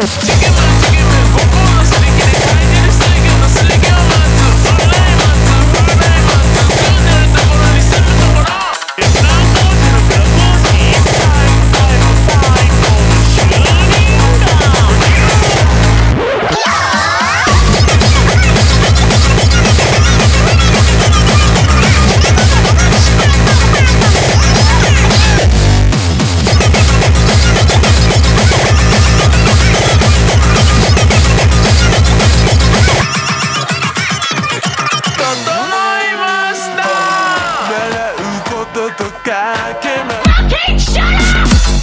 house. I can't shut up!